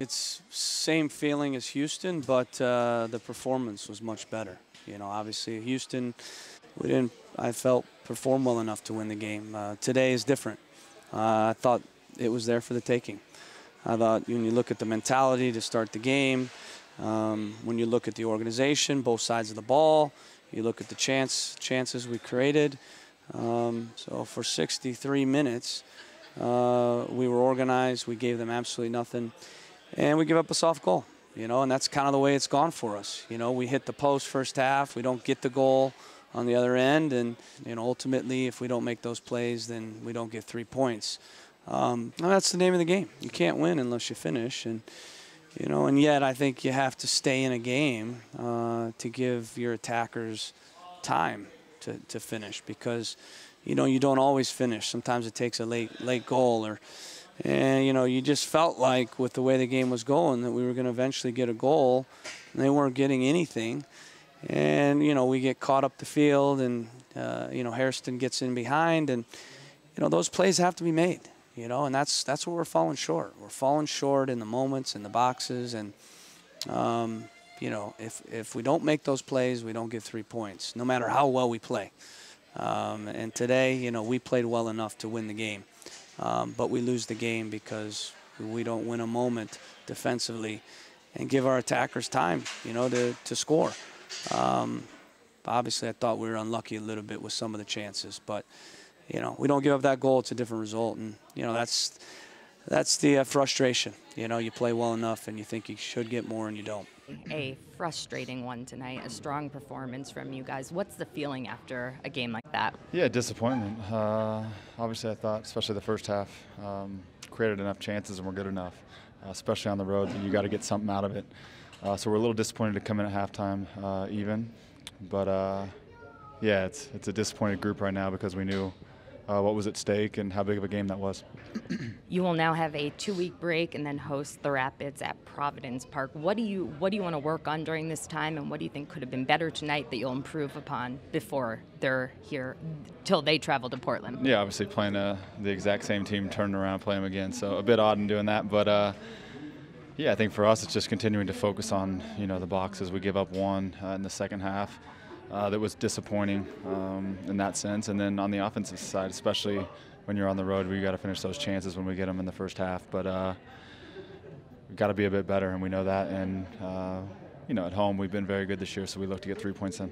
It's same feeling as Houston, but uh, the performance was much better. You know, obviously Houston, we didn't. I felt perform well enough to win the game. Uh, today is different. Uh, I thought it was there for the taking. I thought when you look at the mentality to start the game, um, when you look at the organization, both sides of the ball, you look at the chance chances we created. Um, so for 63 minutes, uh, we were organized. We gave them absolutely nothing, and we give up a soft goal. You know, and that's kind of the way it's gone for us. You know, we hit the post first half. We don't get the goal on the other end, and you know, ultimately, if we don't make those plays, then we don't get three points. Um, that's the name of the game. You can't win unless you finish, and you know, and yet I think you have to stay in a game uh, to give your attackers time to, to finish because you know you don't always finish. Sometimes it takes a late late goal or and you know you just felt like with the way the game was going that we were going to eventually get a goal. And they weren't getting anything. And you know we get caught up the field and uh, you know Hairston gets in behind and you know those plays have to be made you know and that's that's where we're falling short. We're falling short in the moments in the boxes and um, you know if if we don't make those plays we don't get three points no matter how well we play. Um, and today you know we played well enough to win the game um, but we lose the game because we don't win a moment defensively and give our attackers time, you know, to, to score. Um, obviously, I thought we were unlucky a little bit with some of the chances, but you know, we don't give up that goal. It's a different result, and you know that's that's the uh, frustration. You know, you play well enough, and you think you should get more, and you don't. A frustrating one tonight, a strong performance from you guys. What's the feeling after a game like that? Yeah, disappointment. Uh, obviously, I thought, especially the first half, um, created enough chances and we're good enough, uh, especially on the road. That you got to get something out of it. Uh, so we're a little disappointed to come in at halftime uh, even, but uh, yeah, it's it's a disappointed group right now because we knew uh, what was at stake and how big of a game that was. you will now have a two-week break and then host the Rapids at Providence Park. What do you what do you want to work on during this time, and what do you think could have been better tonight that you'll improve upon before they're here till they travel to Portland? Yeah, obviously playing uh, the exact same team, turning around, playing them again. So a bit odd in doing that, but. Uh, yeah, I think for us it's just continuing to focus on you know the boxes. We give up one uh, in the second half uh, that was disappointing um, in that sense. And then on the offensive side, especially when you're on the road, we got to finish those chances when we get them in the first half. But uh, we've got to be a bit better, and we know that. And uh, you know, at home we've been very good this year, so we look to get three points in.